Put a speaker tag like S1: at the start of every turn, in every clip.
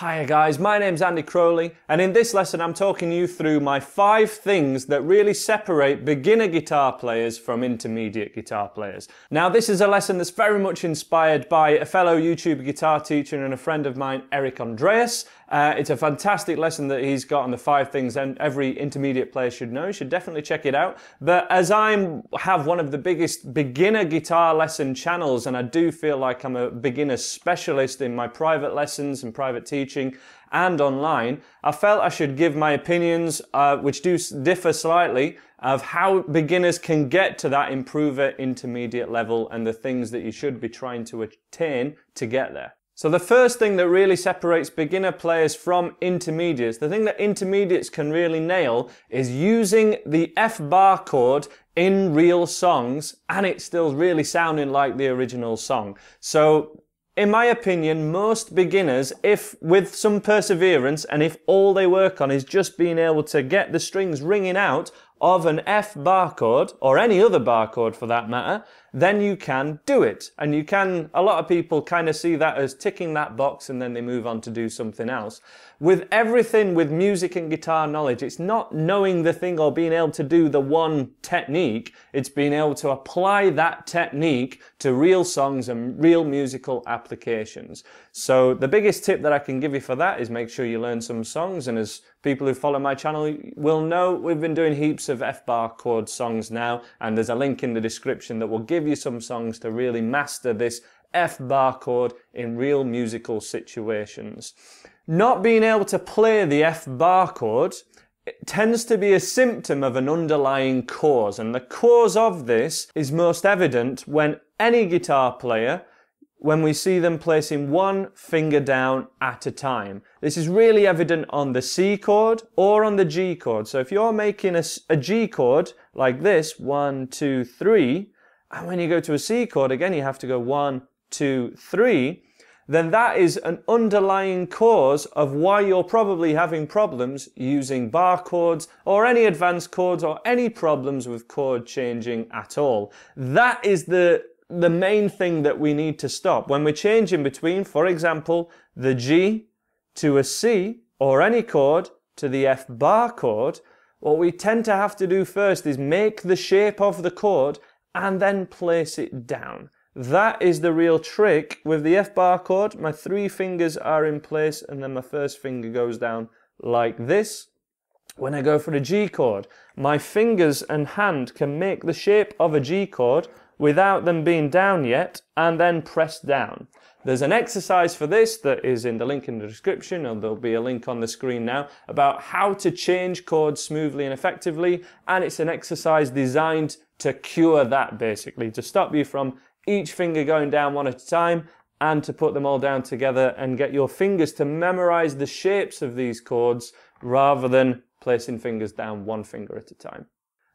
S1: Hiya guys, my name's Andy Crowley and in this lesson I'm talking you through my five things that really separate beginner guitar players from intermediate guitar players. Now this is a lesson that's very much inspired by a fellow YouTube guitar teacher and a friend of mine, Erich Andreas. Uh, it's a fantastic lesson that he's got on the five things and every intermediate player should know. You should definitely check it out. But as I have one of the biggest beginner guitar lesson channels and I do feel like I'm a beginner specialist in my private lessons and private teaching and online, I felt I should give my opinions, uh, which do differ slightly, of how beginners can get to that improver intermediate level and the things that you should be trying to attain to get there. So the first thing that really separates beginner players from intermediates, the thing that intermediates can really nail is using the F bar chord in real songs and it's still really sounding like the original song. So in my opinion, most beginners, if with some perseverance and if all they work on is just being able to get the strings ringing out of an F bar chord, or any other bar chord for that matter, then you can do it. And you can, a lot of people kind of see that as ticking that box and then they move on to do something else. With everything with music and guitar knowledge, it's not knowing the thing or being able to do the one technique, it's being able to apply that technique to real songs and real musical applications. So the biggest tip that I can give you for that is make sure you learn some songs and as people who follow my channel will know we've been doing heaps of F bar chord songs now and there's a link in the description that will give you some songs to really master this F bar chord in real musical situations. Not being able to play the F bar chord it tends to be a symptom of an underlying cause and the cause of this is most evident when any guitar player when we see them placing one finger down at a time. This is really evident on the C chord or on the G chord. So if you're making a, a G chord like this, one, two, three, and when you go to a C chord, again, you have to go one, two, three, then that is an underlying cause of why you're probably having problems using bar chords or any advanced chords or any problems with chord changing at all. That is the the main thing that we need to stop. When we're changing between, for example, the G to a C or any chord to the F bar chord, what we tend to have to do first is make the shape of the chord and then place it down. That is the real trick with the F bar chord. My three fingers are in place and then my first finger goes down like this. When I go for a G chord, my fingers and hand can make the shape of a G chord without them being down yet and then press down. There's an exercise for this that is in the link in the description and there'll be a link on the screen now about how to change chords smoothly and effectively and it's an exercise designed to cure that basically, to stop you from each finger going down one at a time and to put them all down together and get your fingers to memorize the shapes of these chords rather than placing fingers down one finger at a time.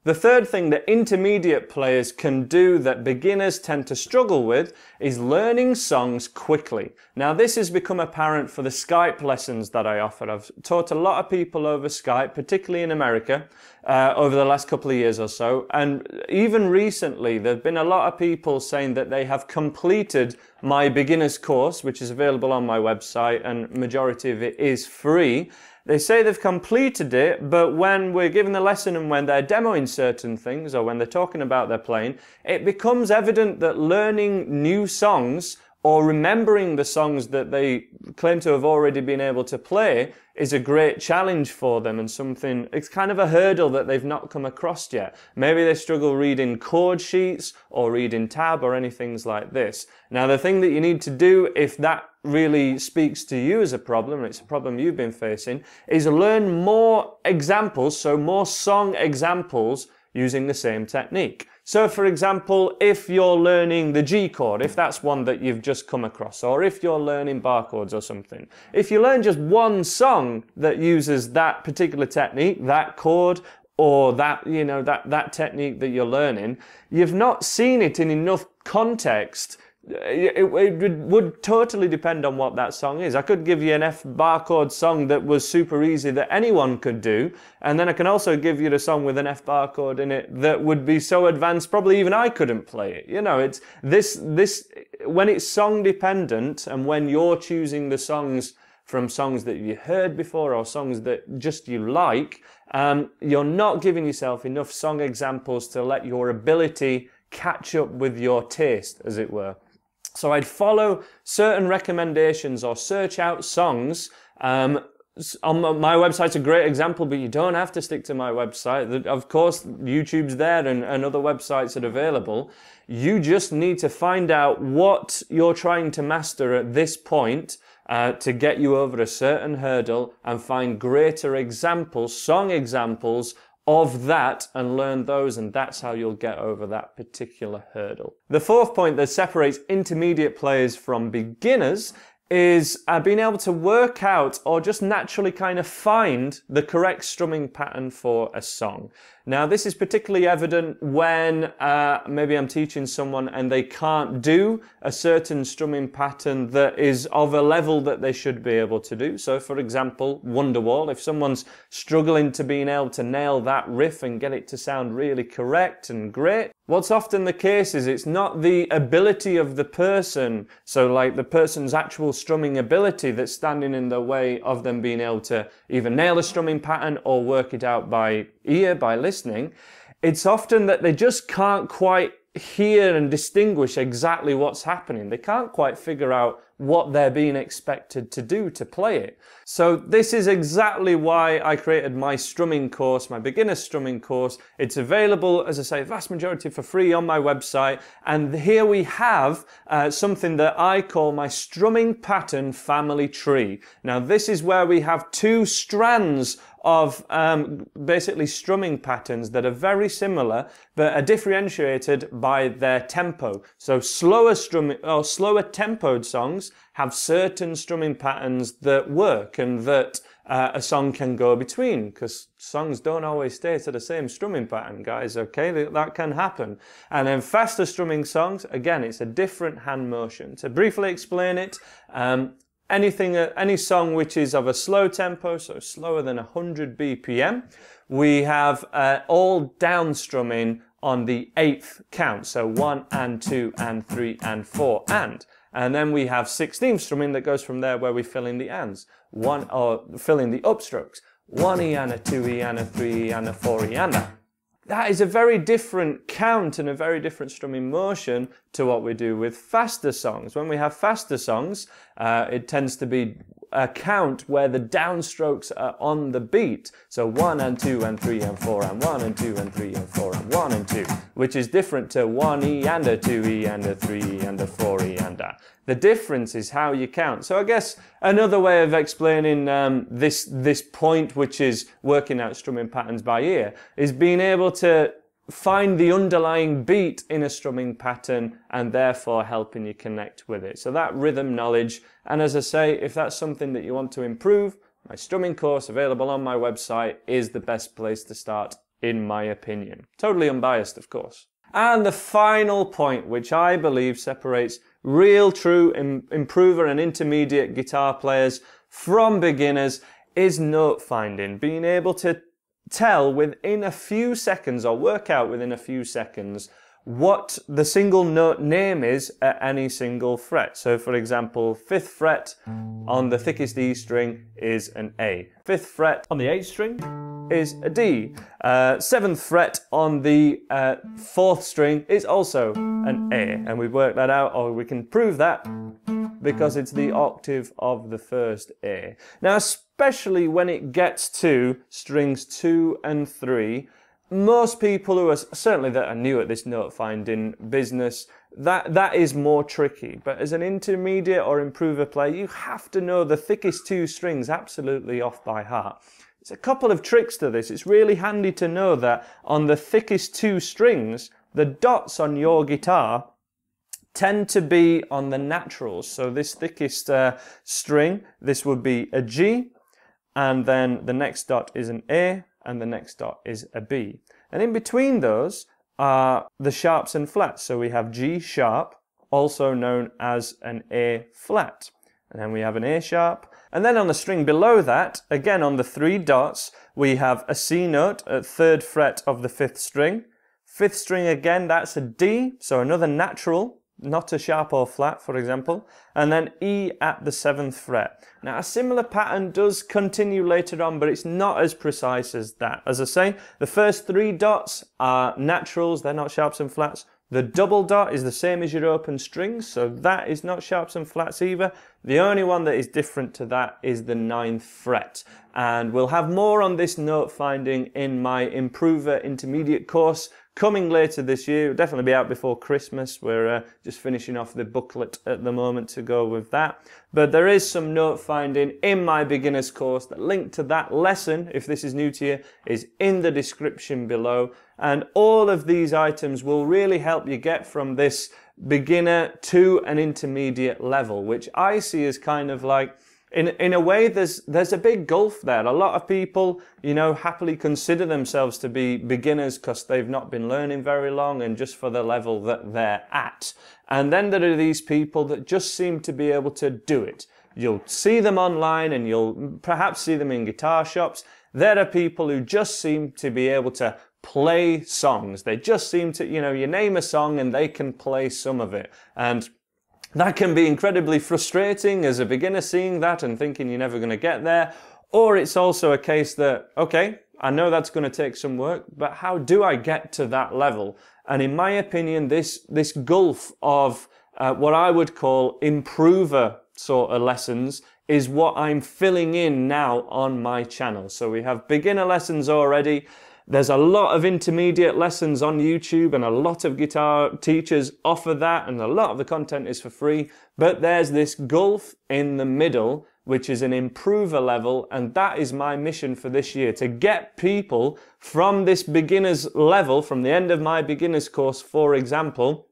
S1: The third thing that intermediate players can do that beginners tend to struggle with is learning songs quickly. Now this has become apparent for the Skype lessons that I offer. I've taught a lot of people over Skype, particularly in America, uh, over the last couple of years or so. And even recently, there have been a lot of people saying that they have completed my beginner's course, which is available on my website and majority of it is free. They say they've completed it, but when we're given the lesson and when they're demoing certain things or when they're talking about their playing, it becomes evident that learning new songs or remembering the songs that they claim to have already been able to play is a great challenge for them and something, it's kind of a hurdle that they've not come across yet. Maybe they struggle reading chord sheets or reading tab or anything like this. Now the thing that you need to do if that really speaks to you as a problem, and it's a problem you've been facing, is learn more examples, so more song examples using the same technique. So for example, if you're learning the G chord, if that's one that you've just come across, or if you're learning bar chords or something, if you learn just one song that uses that particular technique, that chord, or that, you know, that, that technique that you're learning, you've not seen it in enough context it, it, would, would totally depend on what that song is. I could give you an F bar chord song that was super easy that anyone could do, and then I can also give you the song with an F bar chord in it that would be so advanced probably even I couldn't play it. You know, it's this this when it's song dependent and when you're choosing the songs from songs that you heard before or songs that just you like, um, you're not giving yourself enough song examples to let your ability catch up with your taste, as it were. So I'd follow certain recommendations or search out songs um, on my website's a great example, but you don't have to stick to my website. Of course, YouTube's there and, and other websites are available. You just need to find out what you're trying to master at this point uh, to get you over a certain hurdle and find greater examples, song examples of that and learn those and that's how you'll get over that particular hurdle. The fourth point that separates intermediate players from beginners is uh, being able to work out or just naturally kind of find the correct strumming pattern for a song. Now, this is particularly evident when uh, maybe I'm teaching someone and they can't do a certain strumming pattern that is of a level that they should be able to do. So, for example, Wonderwall, if someone's struggling to being able to nail that riff and get it to sound really correct and great, what's often the case is it's not the ability of the person, so like the person's actual strumming ability that's standing in the way of them being able to either nail a strumming pattern or work it out by ear, by listening it's often that they just can't quite hear and distinguish exactly what's happening. They can't quite figure out what they're being expected to do to play it. So this is exactly why I created my strumming course, my beginner strumming course. It's available, as I say, vast majority for free on my website. And here we have uh, something that I call my strumming pattern family tree. Now this is where we have two strands of um, basically strumming patterns that are very similar but are differentiated by their tempo. So slower strumming or slower tempoed songs have certain strumming patterns that work and that uh, a song can go between because songs don't always stay to the same strumming pattern, guys. Okay, that can happen. And then faster strumming songs, again, it's a different hand motion. To briefly explain it, um, anything, uh, any song which is of a slow tempo, so slower than 100 BPM, we have uh, all down strumming on the eighth count. So one and two and three and four and. And then we have 16th strumming that goes from there where we fill in the ands. One, or fill in the upstrokes. One E and a two E and a three E and a four E and a that is a very different count and a very different strumming motion to what we do with faster songs. When we have faster songs, uh, it tends to be a count where the downstrokes are on the beat. So one and two and three and four and one and two and three and four and one which is different to one E and a two E and a three E and a four E and a. The difference is how you count. So I guess another way of explaining um, this this point, which is working out strumming patterns by ear, is being able to find the underlying beat in a strumming pattern and therefore helping you connect with it. So that rhythm knowledge. And as I say, if that's something that you want to improve, my strumming course available on my website is the best place to start, in my opinion. Totally unbiased, of course. And the final point, which I believe separates real true Im- improver and intermediate guitar players from beginners is note finding, being able to tell within a few seconds or work out within a few seconds what the single note name is at any single fret. So for example, fifth fret on the thickest E string is an A. Fifth fret on the A string is a D. Uh, seventh fret on the uh, fourth string is also an A. And we've worked that out, or we can prove that because it's the octave of the first A. Now, especially when it gets to strings two and three, most people who are certainly that are new at this note finding business that that is more tricky but as an intermediate or improver player you have to know the thickest two strings absolutely off by heart there's a couple of tricks to this it's really handy to know that on the thickest two strings the dots on your guitar tend to be on the naturals so this thickest uh, string this would be a G and then the next dot is an A and the next dot is a B. And in between those are the sharps and flats. So we have G sharp, also known as an A flat. And then we have an A sharp. And then on the string below that, again on the three dots, we have a C note at third fret of the fifth string. Fifth string again, that's a D, so another natural not a sharp or flat, for example, and then E at the seventh fret. Now, a similar pattern does continue later on, but it's not as precise as that. As I say, the first three dots are naturals, they're not sharps and flats. The double dot is the same as your open strings, so that is not sharps and flats either. The only one that is different to that is the ninth fret. And we'll have more on this note finding in my Improver Intermediate course, coming later this year. It'll definitely be out before Christmas. We're uh, just finishing off the booklet at the moment to go with that. But there is some note finding in my beginner's course. The link to that lesson, if this is new to you, is in the description below. And all of these items will really help you get from this beginner to an intermediate level, which I see as kind of like in in a way there's there's a big gulf there. A lot of people you know happily consider themselves to be beginners because they've not been learning very long and just for the level that they're at. And then there are these people that just seem to be able to do it. You'll see them online and you'll perhaps see them in guitar shops. There are people who just seem to be able to play songs they just seem to you know you name a song and they can play some of it and that can be incredibly frustrating as a beginner seeing that and thinking you're never going to get there. Or it's also a case that, okay, I know that's going to take some work, but how do I get to that level? And in my opinion, this, this gulf of uh, what I would call improver sort of lessons is what I'm filling in now on my channel. So we have beginner lessons already. There's a lot of intermediate lessons on YouTube and a lot of guitar teachers offer that and a lot of the content is for free. But there's this gulf in the middle, which is an improver level. And that is my mission for this year to get people from this beginner's level, from the end of my beginner's course, for example,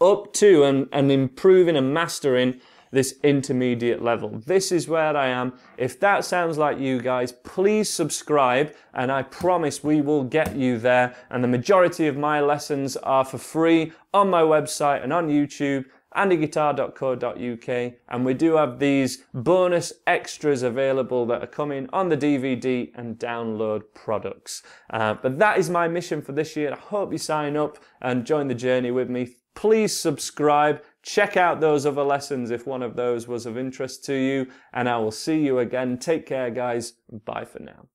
S1: up to and, and improving and mastering this intermediate level. This is where I am. If that sounds like you guys, please subscribe and I promise we will get you there. And the majority of my lessons are for free on my website and on YouTube andyguitar.co.uk and we do have these bonus extras available that are coming on the DVD and download products. Uh, but that is my mission for this year. I hope you sign up and join the journey with me. Please subscribe Check out those other lessons if one of those was of interest to you, and I will see you again. Take care, guys. Bye for now.